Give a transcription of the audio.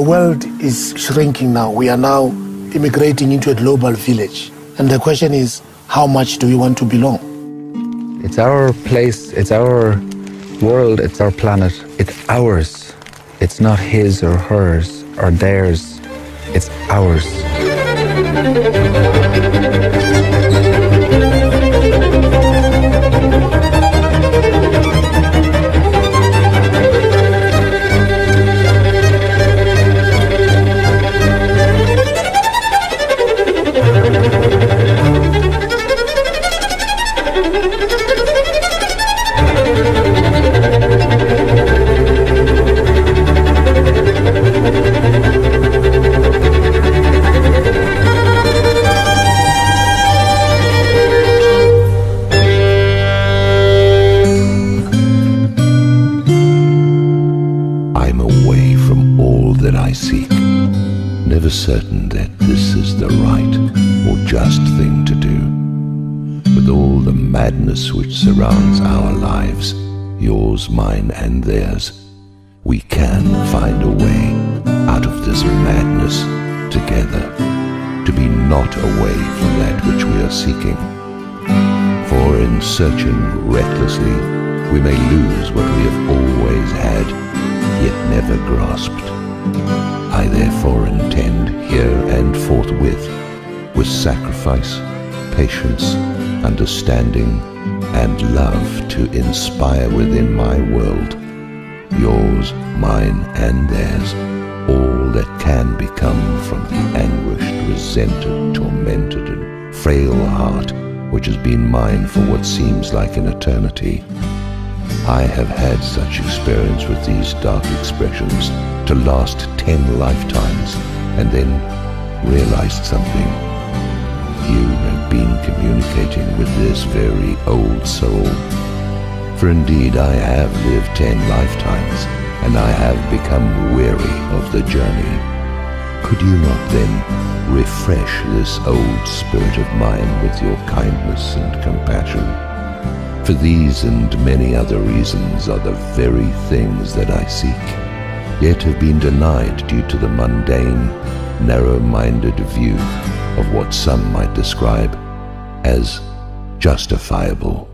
The world is shrinking now. We are now immigrating into a global village. And the question is, how much do we want to belong? It's our place, it's our world, it's our planet, it's ours. It's not his or hers or theirs, it's ours. I'm away from all that I seek, never certain that this is the right or just thing to do. With all the madness which surrounds our lives, yours, mine, and theirs, we can find a way out of this madness together, to be not away from that which we are seeking. For in searching recklessly, we may lose what we have always had, yet never grasped. I therefore intend here and forthwith, with sacrifice, patience, understanding, and love to inspire within my world, yours, mine, and theirs, all that can become from the anguished, resented, tormented, and frail heart which has been mine for what seems like an eternity. I have had such experience with these dark expressions to last ten lifetimes and then realized something. You have been communicating with this very old soul. For indeed I have lived ten lifetimes and I have become weary of the journey. Could you not then refresh this old spirit of mine with your kindness and compassion? For these and many other reasons are the very things that I seek, yet have been denied due to the mundane, narrow-minded view of what some might describe as justifiable